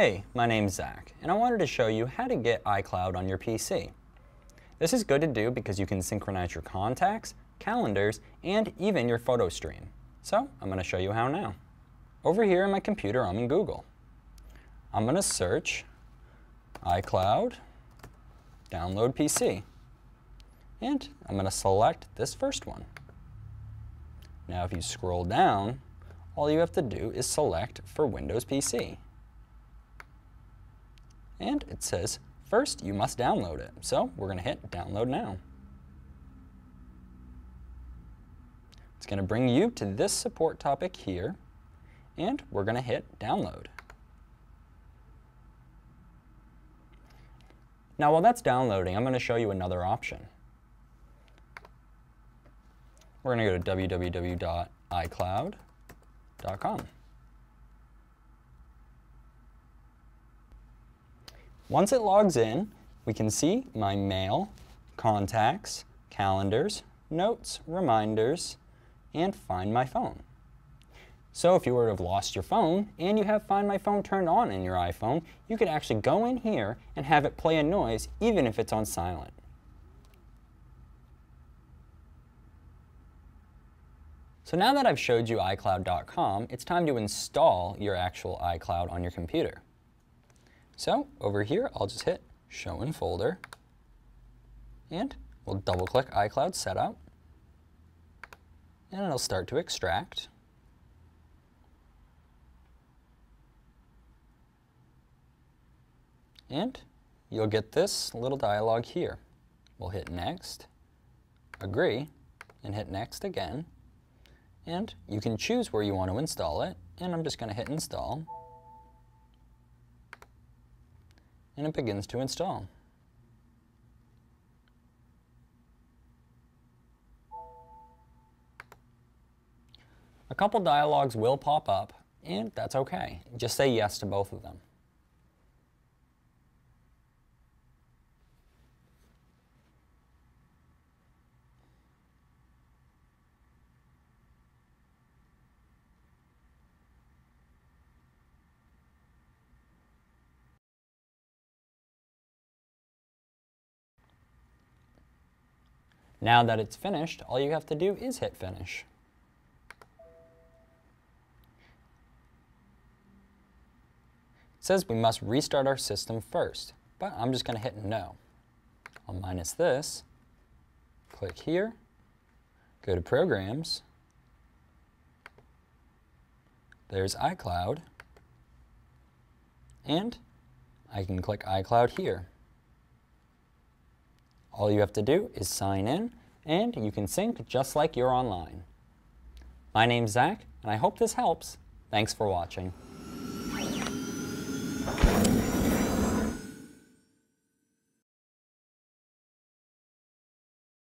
Hey, my name's Zach, and I wanted to show you how to get iCloud on your PC. This is good to do because you can synchronize your contacts, calendars, and even your photo stream. So, I'm going to show you how now. Over here on my computer, I'm in Google. I'm going to search iCloud download PC. And I'm going to select this first one. Now if you scroll down, all you have to do is select for Windows PC. And it says, first you must download it. So we're going to hit download now. It's going to bring you to this support topic here, and we're going to hit download. Now while that's downloading, I'm going to show you another option. We're going to go to www.icloud.com. Once it logs in, we can see my mail, contacts, calendars, notes, reminders, and find my phone. So if you were to have lost your phone and you have Find My Phone turned on in your iPhone, you could actually go in here and have it play a noise even if it's on silent. So now that I've showed you iCloud.com, it's time to install your actual iCloud on your computer. So over here, I'll just hit Show in Folder, and we'll double click iCloud Setup, and it'll start to extract. And you'll get this little dialog here. We'll hit Next, Agree, and hit Next again. And you can choose where you want to install it, and I'm just going to hit Install. And it begins to install. A couple dialogues will pop up, and that's okay. Just say yes to both of them. Now that it's finished, all you have to do is hit finish. It says we must restart our system first, but I'm just going to hit no. I'll minus this, click here, go to Programs, there's iCloud, and I can click iCloud here. All you have to do is sign in, and you can sync just like you're online. My name's Zach, and I hope this helps. Thanks for watching.